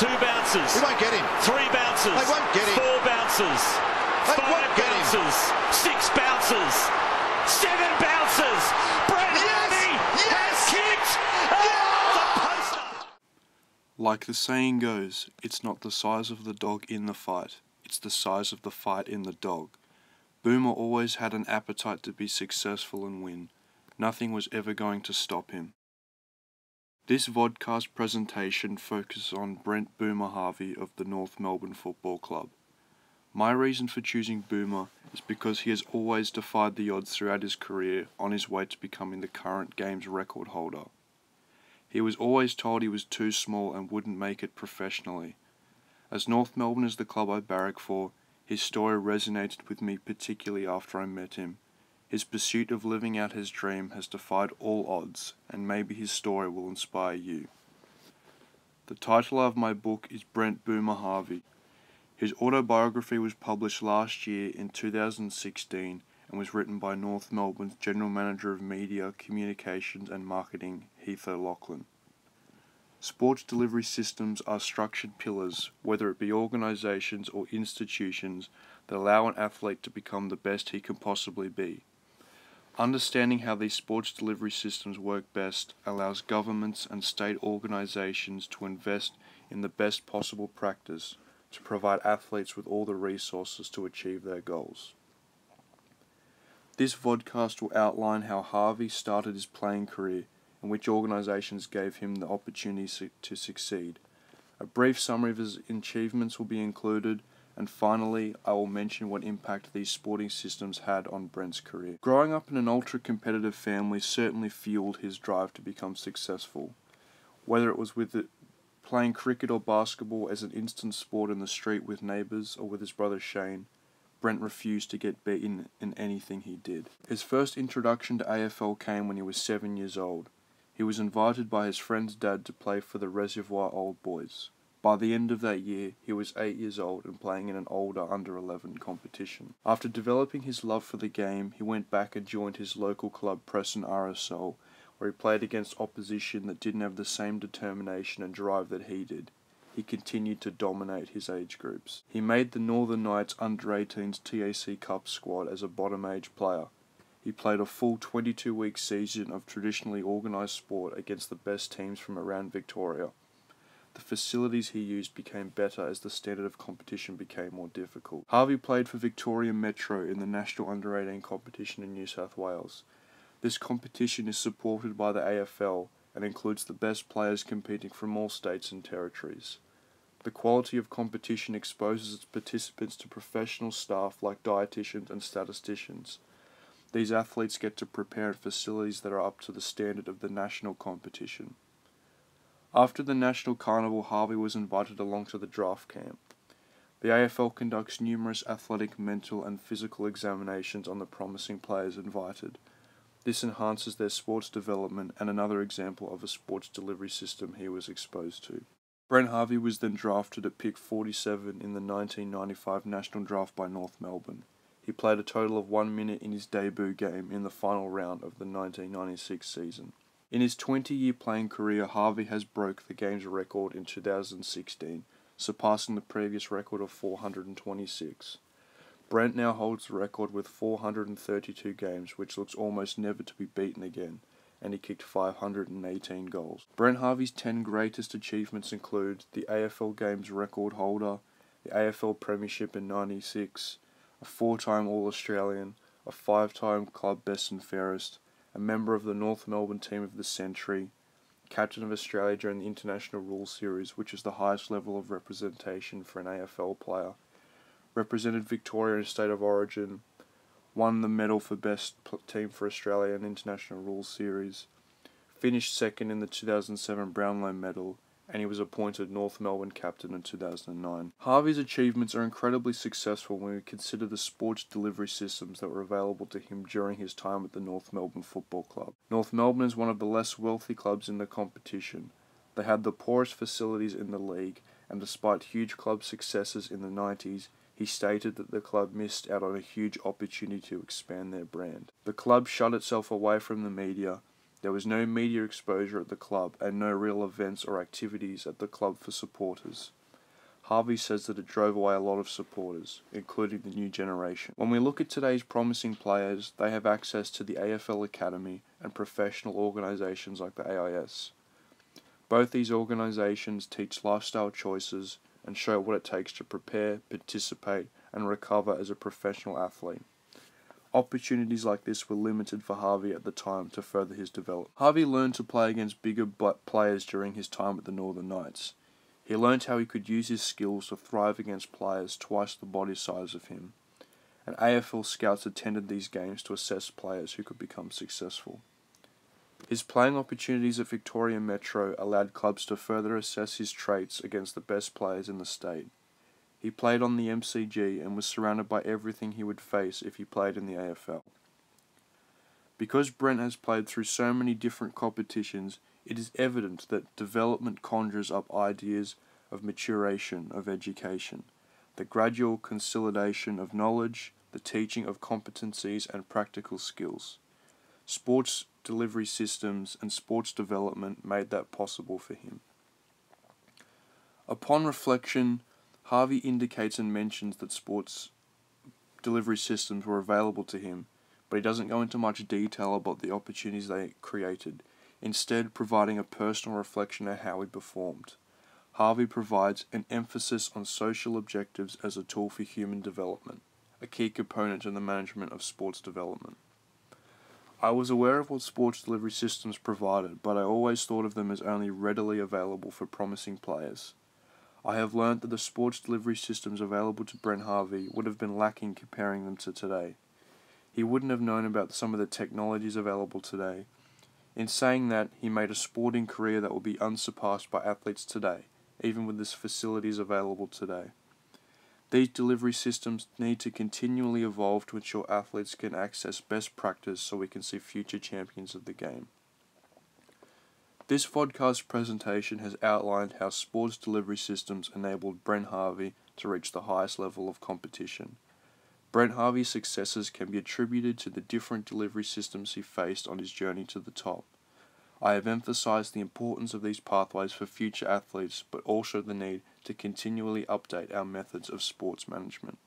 Two bounces. He won't get him. Three bounces. They won't get him. Four bounces. They Five won't get him. bounces. Six bounces. Seven bounces. Brent Yes! Harvey Yes! has kicked. Oh, the poster. Like the saying goes, it's not the size of the dog in the fight, it's the size of the fight in the dog. Boomer always had an appetite to be successful and win. Nothing was ever going to stop him. This vodcast presentation focuses on Brent Boomer Harvey of the North Melbourne Football Club. My reason for choosing Boomer is because he has always defied the odds throughout his career on his way to becoming the current game's record holder. He was always told he was too small and wouldn't make it professionally. As North Melbourne is the club I barrack for, his story resonated with me particularly after I met him. His pursuit of living out his dream has defied all odds, and maybe his story will inspire you. The title of my book is Brent Boomer Harvey. His autobiography was published last year in 2016 and was written by North Melbourne's General Manager of Media, Communications and Marketing, Heath O'Loughlin. Sports delivery systems are structured pillars, whether it be organisations or institutions, that allow an athlete to become the best he can possibly be. Understanding how these sports delivery systems work best allows governments and state organisations to invest in the best possible practice to provide athletes with all the resources to achieve their goals. This vodcast will outline how Harvey started his playing career and which organisations gave him the opportunity to succeed. A brief summary of his achievements will be included, and finally, I will mention what impact these sporting systems had on Brent's career. Growing up in an ultra competitive family certainly fueled his drive to become successful. Whether it was with it, playing cricket or basketball as an instant sport in the street with neighbours or with his brother Shane, Brent refused to get beaten in anything he did. His first introduction to AFL came when he was seven years old. He was invited by his friend's dad to play for the Reservoir Old Boys. By the end of that year, he was eight years old and playing in an older under 11 competition. After developing his love for the game, he went back and joined his local club Preston RSL, where he played against opposition that didn't have the same determination and drive that he did. He continued to dominate his age groups. He made the Northern Knights under 18s TAC Cup squad as a bottom age player. He played a full 22 week season of traditionally organised sport against the best teams from around Victoria. The facilities he used became better as the standard of competition became more difficult. Harvey played for Victoria Metro in the National Under 18 competition in New South Wales. This competition is supported by the AFL and includes the best players competing from all states and territories. The quality of competition exposes its participants to professional staff like dietitians and statisticians. These athletes get to prepare in facilities that are up to the standard of the national competition. After the National Carnival, Harvey was invited along to the draft camp. The AFL conducts numerous athletic, mental, and physical examinations on the promising players invited. This enhances their sports development and another example of a sports delivery system he was exposed to. Brent Harvey was then drafted at pick 47 in the 1995 National Draft by North Melbourne. He played a total of one minute in his debut game in the final round of the 1996 season. In his 20 year playing career, Harvey has broke the game's record in 2016, surpassing the previous record of 426. Brent now holds the record with 432 games, which looks almost never to be beaten again, and he kicked 518 goals. Brent Harvey's 10 greatest achievements include the AFL Games record holder, the AFL Premiership in 96, a four time All Australian, a five time club best and fairest, a member of the North Melbourne Team of the Century, captain of Australia during the International Rules Series, which is the highest level of representation for an AFL player, represented Victoria in State of Origin, won the medal for best team for Australia in International Rules Series, finished second in the 2007 Brownlow Medal, and he was appointed North Melbourne captain in 2009. Harvey's achievements are incredibly successful when we consider the sports delivery systems that were available to him during his time at the North Melbourne Football Club. North Melbourne is one of the less wealthy clubs in the competition. They had the poorest facilities in the league, and despite huge club successes in the 90s, he stated that the club missed out on a huge opportunity to expand their brand. The club shut itself away from the media, There was no media exposure at the club and no real events or activities at the club for supporters. Harvey says that it drove away a lot of supporters, including the new generation. When we look at today's promising players, they have access to the AFL Academy and professional organisations like the AIS. Both these organisations teach lifestyle choices and show what it takes to prepare, participate, and recover as a professional athlete. Opportunities like this were limited for Harvey at the time to further his development. Harvey learned to play against bigger players during his time at the Northern Knights. He learned how he could use his skills to thrive against players twice the body size of him, and AFL scouts attended these games to assess players who could become successful. His playing opportunities at Victoria Metro allowed clubs to further assess his traits against the best players in the state. He played on the MCG and was surrounded by everything he would face if he played in the AFL. Because Brent has played through so many different competitions, it is evident that development conjures up ideas of maturation of education, the gradual consolidation of knowledge, the teaching of competencies and practical skills. Sports delivery systems and sports development made that possible for him. Upon reflection, Harvey indicates and mentions that sports delivery systems were available to him, but he doesn't go into much detail about the opportunities they created, instead providing a personal reflection of how he performed. Harvey provides an emphasis on social objectives as a tool for human development, a key component in the management of sports development. I was aware of what sports delivery systems provided, but I always thought of them as only readily available for promising players. I have learned that the sports delivery systems available to Brent Harvey would have been lacking comparing them to today. He wouldn't have known about some of the technologies available today. In saying that, he made a sporting career that will be unsurpassed by athletes today, even with the facilities available today. These delivery systems need to continually evolve to ensure athletes can access best practice so we can see future champions of the game. This vodcast presentation has outlined how sports delivery systems enabled Brent Harvey to reach the highest level of competition. Brent Harvey's successes can be attributed to the different delivery systems he faced on his journey to the top. I have emphasized the importance of these pathways for future athletes, but also the need to continually update our methods of sports management.